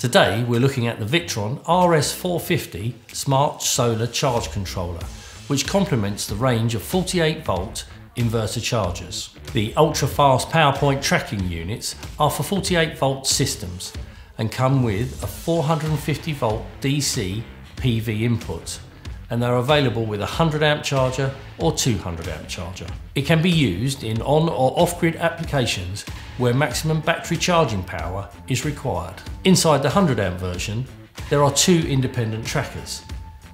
Today we're looking at the Victron RS450 Smart Solar Charge Controller, which complements the range of 48 volt inverter chargers. The ultra-fast power point tracking units are for 48 volt systems and come with a 450 volt DC PV input and they're available with a 100 amp charger or 200 amp charger. It can be used in on or off-grid applications where maximum battery charging power is required. Inside the 100 amp version, there are two independent trackers.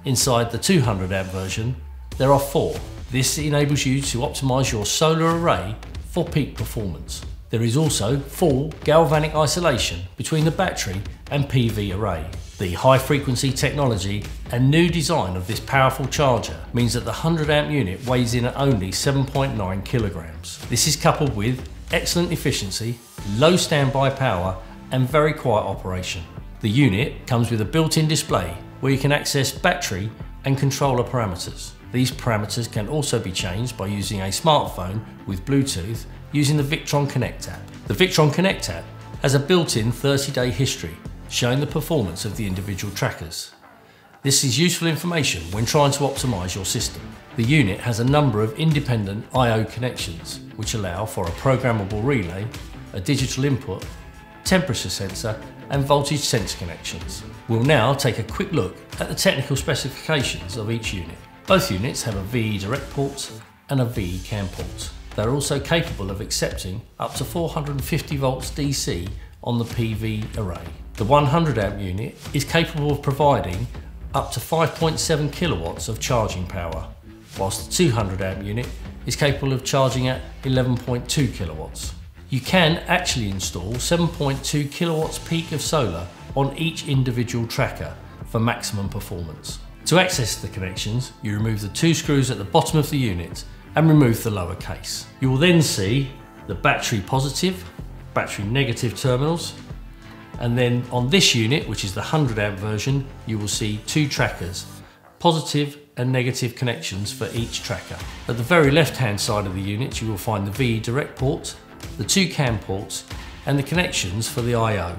Inside the 200 amp version, there are four. This enables you to optimize your solar array for peak performance. There is also full galvanic isolation between the battery and PV array. The high frequency technology and new design of this powerful charger means that the 100 amp unit weighs in at only 7.9 kilograms. This is coupled with excellent efficiency, low standby power and very quiet operation. The unit comes with a built-in display where you can access battery and controller parameters. These parameters can also be changed by using a smartphone with Bluetooth using the Victron Connect app. The Victron Connect app has a built-in 30-day history showing the performance of the individual trackers. This is useful information when trying to optimise your system. The unit has a number of independent I.O. connections which allow for a programmable relay, a digital input, temperature sensor and voltage sense connections. We'll now take a quick look at the technical specifications of each unit. Both units have a VE direct port and a VE CAN port. They're also capable of accepting up to 450 volts DC on the PV array. The 100 amp unit is capable of providing up to 5.7 kilowatts of charging power, whilst the 200 amp unit is capable of charging at 11.2 kilowatts. You can actually install 7.2 kilowatts peak of solar on each individual tracker for maximum performance. To access the connections, you remove the two screws at the bottom of the unit and remove the lower case. You will then see the battery positive, battery negative terminals, and then on this unit, which is the 100 amp version, you will see two trackers, positive and negative connections for each tracker. At the very left hand side of the unit, you will find the V direct port, the two CAN ports, and the connections for the I.O.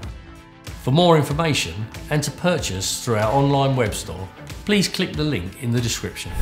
For more information and to purchase through our online web store, please click the link in the description.